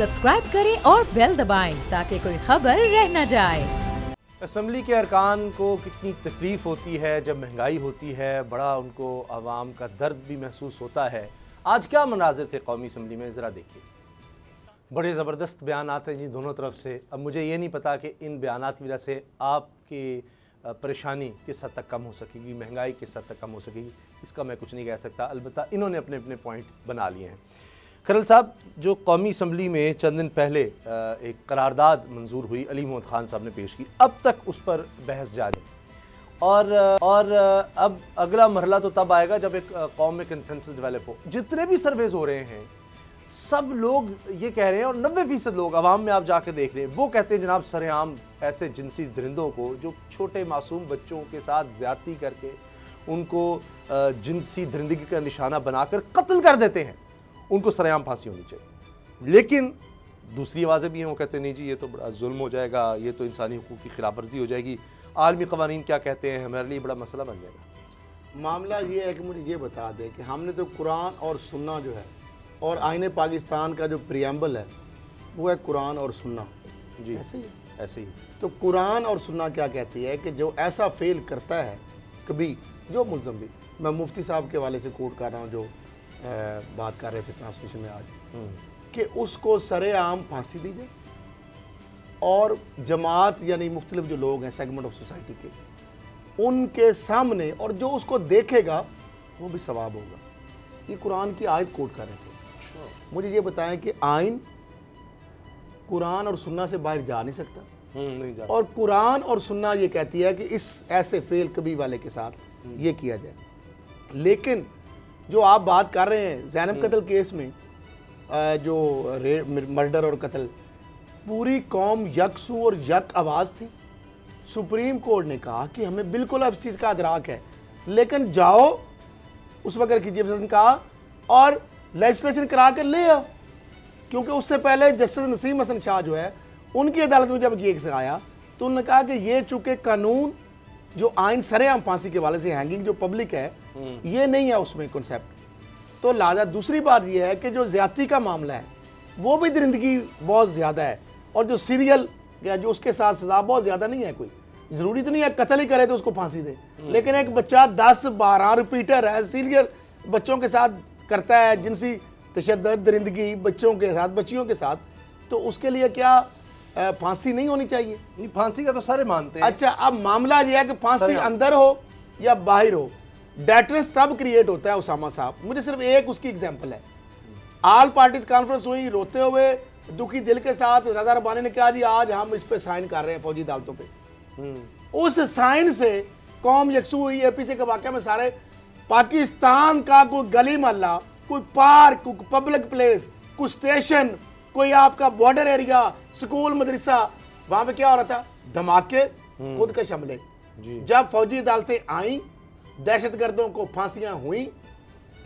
Subscribe کریں اور بیل دبائیں تاکہ کوئی خبر رہ نہ جائے۔ اسمبلی کے ارکان کو کتنی تکلیف ہوتی ہے جب مہنگائی ہوتی ہے، بڑا ان کو عوام کا درد بھی محسوس ہوتا ہے۔ آج کیا مناظر تھے قومی اسمبلی میں؟ ذرا دیکھیے۔ بڑے زبردست بیانات ہیں جی دونوں طرف سے۔ اب مجھے یہ نہیں پتا کہ ان بیانات کی وجہ سے آپ کی پریشانی کس حد تک کم ہو سکے گی، مہنگائی کس حد تک کم ہو سکے گی، اس کا میں کچھ نہیں کہہ سکتا۔ البتہ انہوں نے اپنے اپنے پوائنٹ بنا لیے ہیں۔ کرل صاحب، جو قومی اسمبلی میں چند دن پہلے ایک قرارداد منظور ہوئی، علی محمد خان صاحب نے پیش کی، اب تک اس پر بحث جاری اور اور اب اگلا مرحلہ تو تب آئے گا جب ایک قوم میں کنسنسس ڈیولپ ہو۔ جتنے بھی سرویز ہو رہے ہیں، سب لوگ یہ کہہ رہے ہیں، اور نوے فیصد لوگ عوام میں آپ جا کے دیکھ رہے ہیں، وہ کہتے ہیں جناب سر عام ایسے جنسی درندوں کو جو چھوٹے معصوم بچوں کے ساتھ زیادتی کر کے ان کو جنسی درندگی کا نشانہ بنا کر قتل کر دیتے ہیں۔ ان کو سرعام پھانسی ہونی چاہیے۔ لیکن دوسری آوازیں بھی ہیں وہ کہتے ہیں نہیں جی یہ تو بڑا ظلم ہو جائے گا یہ تو انسانی حقوق کی خلاف ورزی ہو جائے گی۔ عالمی قوانین کیا کہتے ہیں؟ ہمارے لیے بڑا مسئلہ بن جائے گا۔ معاملہ یہ ہے کہ مجھے یہ بتا دے کہ ہم نے تو قرآن اور سننا جو ہے اور آئین پاکستان کا جو پریمبل ہے وہ ہے قرآن اور سننا۔ جی ایسے ہی۔ ایسے ہی۔ تو قرآن اور سننا کیا کہتی ہے کہ جو ایسا فیل کرتا ہے کبھی جو ملزم بھی میں مفتی صاحب کے والے سے کوٹ کر رہا ہوں جو بات کر رہے تھے ٹرانسمیشن میں آج۔ کہ اس کو سر عام پھانسی دی جائے اور جماعت یعنی مختلف جو لوگ ہیں سیگمنٹ آف سوسائٹی کے ان کے سامنے اور جو اس کو دیکھے گا وہ بھی ثواب ہوگا۔ یہ قرآن کی آیت کوٹ کر رہے تھے۔ مجھے یہ بتائیں کہ آئین قرآن اور سننا سے باہر جا نہیں سکتا۔ اور قرآن اور سننا یہ کہتی ہے کہ اس ایسے فیل کبھی والے کے ساتھ یہ کیا جائے۔ لیکن جو آپ بات کر رہے ہیں زینب قتل کیس میں جو مرڈر اور قتل پوری قوم یکسو اور یک آواز تھی۔ سپریم کورٹ نے کہا کہ ہمیں بالکل اب اس چیز کا ادراک ہے لیکن جاؤ اس وقت کی جیف نے کہا اور لیجسلیشن کرا کر لے آؤ۔ کیونکہ اس سے پہلے جسٹس نسیم حسن شاہ جو ہے ان کی عدالت میں جب یہ کیس آیا تو انہوں نے کہا کہ یہ چونکہ قانون جو آئین سرے ہم پھانسی کے والے سے ہینگنگ جو پبلک ہے یہ نہیں ہے اس میں کنسیپٹ تو لہٰذا دوسری بات یہ ہے کہ جو زیادتی کا معاملہ ہے وہ بھی درندگی بہت زیادہ ہے۔ اور جو سیریل جو اس کے ساتھ سزا بہت زیادہ نہیں ہے کوئی۔ ضروری تو نہیں ہے قتل ہی کرے تو اس کو پھانسی دے۔ لیکن ایک بچہ دس بارہ رپیٹر ہے سیریل بچوں کے ساتھ کرتا ہے جنسی تشدد درندگی بچوں کے ساتھ بچیوں کے ساتھ۔ تو اس کے لیے کیا پھانسی نہیں ہونی چاہیے۔ پھانسی کا تو سارے مانتے ہیں۔ اچھا اب معاملہ یہ ہے کہ پھانسی اندر ہو یا باہر ہو ڈیٹرس تب کریئٹ ہوتا ہے اسامہ صاحب۔ مجھے صرف ایک اس کی اگزیمپل ہے۔ آل پارٹیز کانفرنس ہوئی روتے ہوئے دکھی دل کے ساتھ رضا ربانی نے کہا جی آج ہم اس پہ سائن کر رہے ہیں فوجی دالتوں پہ۔ اس سائن سے قوم یکسو ہوئی اے پی سی کے واقعے میں سارے پاکستان کا کوئی گلی محلہ کوئی پارک کوئی پبلک پلیس کوئی سٹیشن کوئی آپ کا بورڈر ایریا سکول مدرسہ وہاں پہ کیا ہو رہا تھا؟ دھماکے خود کش حملے۔ جی۔ جب فوجی عدالتیں آئیں دہشت گردوں کو پھانسیاں ہوئیں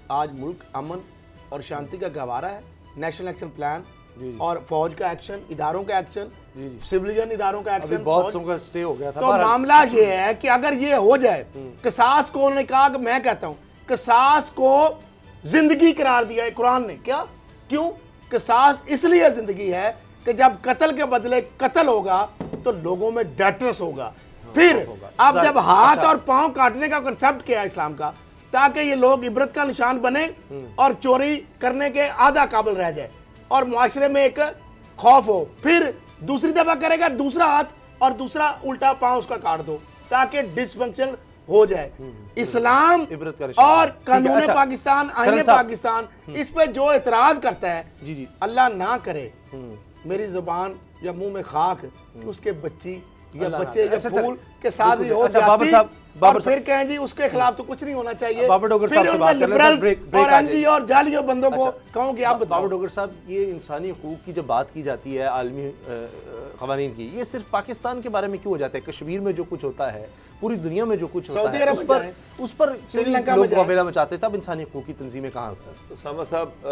آج ملک امن اور شانتی کا گوارہ ہے۔ نیشنل ایکشن پلان اور فوج کا ایکشن اداروں کا ایکشن جی، سولیجن جی۔ اداروں کا ایکشن بہت سٹے ہو گیا تھا تو معاملہ یہ ہے کہ اگر یہ ہو جائے قصاص کو انہوں نے کہا کہ میں کہتا ہوں قصاص کو زندگی قرار دیا ہے قرآن نے۔ کیا؟ کیوں؟ قصاص اس لیے زندگی ہے کہ جب قتل کے بدلے قتل ہوگا تو لوگوں میں ڈیٹرس ہوگا۔ پھر اب جب ہاتھ اور پاؤں کاٹنے کا کنسپٹ کیا ہے اسلام کا تاکہ یہ لوگ عبرت کا نشان بنے اور چوری کرنے کے آدھا قابل رہ جائے اور معاشرے میں ایک خوف ہو۔ پھر دوسری دفعہ کرے گا دوسرا ہاتھ اور دوسرا الٹا پاؤں اس کا کاٹ دو تاکہ ڈس فنکشن ہو جائے۔ اسلام اور قانون پاکستان آئین پاکستان اس پہ جو اعتراض کرتا ہے اللہ نہ کرے۔ میری زبان یا منہ میں خاک کہ اس کے بچی یا بچے یا اچھا، اچھا، پھول اچھا، کے ساتھ ہی ہو جاتی اور پھر کہیں جی اس کے خلاف تو کچھ نہیں ہونا چاہیے۔ بابر ڈوگر صاحب سے بات کر لیں اور انجی اور جالیوں بندوں کو کہوں کہ آپ بتاؤں بابر ڈوگر صاحب یہ انسانی حقوق کی جب بات کی جاتی ہے عالمی قوانین کی۔ یہ صرف پاکستان کے بارے میں کیوں ہو جاتا ہے؟ کشمیر میں جو کچھ ہوتا ہے پوری دنیا میں جو کچھ ہوتا ہے اس پر اس پر لوگ بابیلہ مچاتے تب انسانی حقوق کی تنظیمیں کہاں ہوتا ہے اسامہ صاحب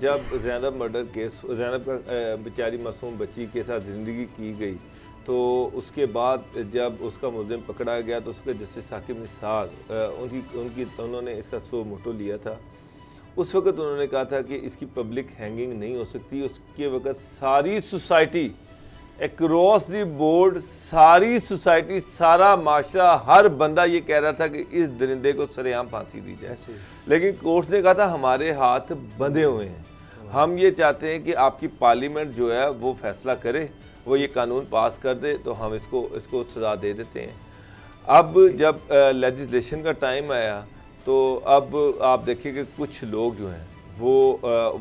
جب زینب مرڈر کیس زینب کا بچاری معصوم بچی کے ساتھ زندگی کی گئی تو اس کے بعد جب اس کا ملزم پکڑا گیا تو اس کے جسٹس ساکم نثار ان کی انہوں نے اس کا سو موٹو لیا تھا۔ اس وقت انہوں نے کہا تھا کہ اس کی پبلک ہینگنگ نہیں ہو سکتی اس کے وقت ساری سوسائٹی اکراس دی بورڈ ساری سوسائٹی سارا معاشرہ ہر بندہ یہ کہہ رہا تھا کہ اس درندے کو سرے عام پھانسی دی جائے۔ لیکن کورٹ نے کہا تھا ہمارے ہاتھ بندھے ہوئے ہیں۔ ہم یہ چاہتے ہیں کہ آپ کی پارلیمنٹ جو ہے وہ فیصلہ کرے وہ یہ قانون پاس کر دے تو ہم اس کو اس کو سزا دے دیتے ہیں۔ اب جب لیجسلیشن کا ٹائم آیا تو اب آپ دیکھیں کہ کچھ لوگ جو ہیں وہ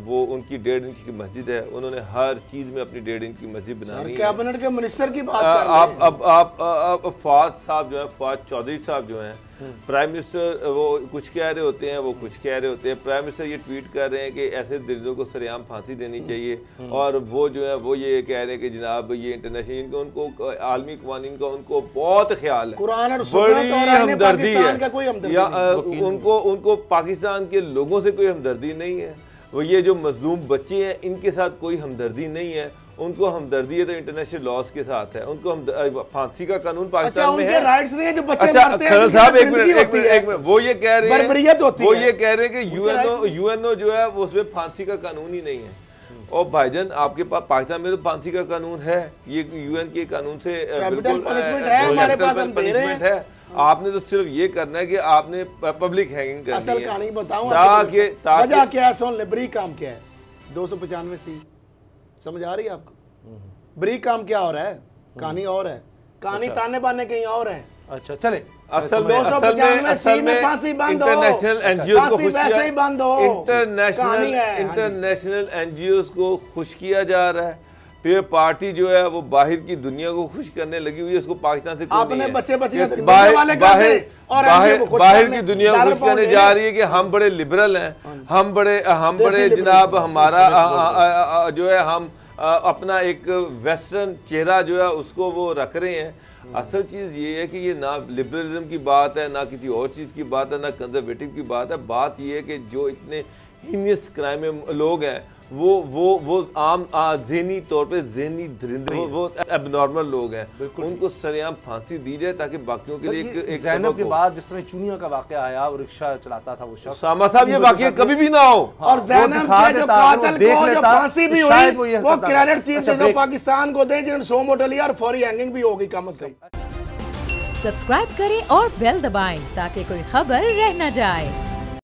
وہ ان کی ڈیڑھ انچ کی مسجد ہے انہوں نے ہر چیز میں اپنی ڈیڑھ انچ کی مسجد بنانی ہے۔ کیبنٹ کے منسٹر کی بات کر رہے آپ ہیں۔ اب آپ آپ فواد صاحب جو ہیں فواد چودھری صاحب جو ہیں پرائم منسٹر وہ کچھ کہہ رہے ہوتے ہیں وہ کچھ کہہ رہے ہوتے ہیں۔ پرائم منسٹر یہ ٹویٹ کر رہے ہیں کہ ایسے درندوں کو سر عام پھانسی دینی چاہیے۔ اور وہ جو ہے وہ یہ کہہ رہے ہیں کہ جناب یہ انٹرنیشنل ان کو ان کو عالمی قوانین کا ان کو بہت خیال ہے۔ قرآن اور بڑی ہمدردی پاکستان کا ہے ان کو ان کو پاکستان کے لوگوں سے کوئی ہمدردی نہیں ہے۔ وہ یہ جو مظلوم بچے ہیں ان کے ساتھ کوئی ہمدردی نہیں ہے۔ ان کو ہمدردی ہے تو انٹرنیشنل لاس کے ساتھ ہے۔ ان کو ہم پھانسی کا قانون اچھا پاکستان ان میں کے ہے رائٹس نہیں ہیں جو بچے اچھا مرتے ہیں صاحب ایک منٹ ایک ہے۔ وہ یہ کہہ رہے ہیں وہ ہے۔ یہ کہہ رہے ہیں کہ U N O U N O جو ہے وہ اس میں پھانسی کا قانون ہی نہیں ہے۔ اور بھائی جان آپ کے پاس پاکستان میں تو پھانسی کا قانون ہے۔ یہ یو این کے قانون سے اہ، Capital بالکل punishment اہ، ہے۔ ہیں۔ آپ نے تو صرف یہ کرنا ہے کہ آپ نے پبلک ہینگنگ کرنی اصل ہے۔ کہانی بتاؤں تاکہ وجہ تاکہ کیا ہے؟ سون لے بریک کام کیا ہے؟ دو سو پچانوے سی۔ سمجھ آ رہی ہے آپ کو؟ بریک کام کیا ہو رہا ہے؟ کہانی اور ہے۔ کہانی تانے بانے کہیں اور ہے اچھا چلیں۔ اصل میں اصل میں اصل سی میں انٹرنیشنل این جی اوز کو پھانسی خوش ویسے ہی بند ہو۔ International. International N G Os کو خوش کیا جا رہا ہے۔ پھر پارٹی جو ہے وہ باہر کی دنیا کو خوش کرنے لگی ہوئی ہے اس کو پاکستان سے کوئی آپ نے نہیں ہے۔ بچے بچے کہ درندے باہر کی دنیا کو خوش کرنے جا۔ رہی ہے کہ ہم بڑے لبرل ہیں ہم بڑے ہم بڑے۔ جناب ہمارا جو ہے ہم اپنا ایک ویسٹرن چہرہ جو ہے اس کو وہ رکھ رہے ہیں۔ اصل چیز یہ ہے کہ یہ نہ لبرلزم کی بات ہے نہ کسی اور چیز کی بات ہے نہ کنزرویٹو کی بات ہے۔ بات یہ ہے کہ جو اتنے ہینیس کرائم میں لوگ ہیں وہ وہ وہ عام ذہنی طور پہ ذہنی درندے وہ- وہ اب نارمل لوگ ہیں۔ ان کو سریعام پھانسی دی جائے تاکہ باقیوں کے لیے ایک- زینب کے بعد جس طرح چونیا کا واقعہ آیا اور رکشہ چلاتا تھا وہ شخص۔ ساما صاحب یہ واقعہ کبھی بھی نہ ہو۔ اور وہ زینب کے جو قاتل دیکھ کو جو پھانسی بھی ہوئی وہ کریڈٹ۔ Chief break. پاکستان کو دیں جنہوں نے سو موٹر لیا اور فوری ہینگنگ بھی ہوگی کم از کم۔ سبسکرائب کریں اور بیل دبائیں تاکہ کوئی خبر رہ نہ جائے۔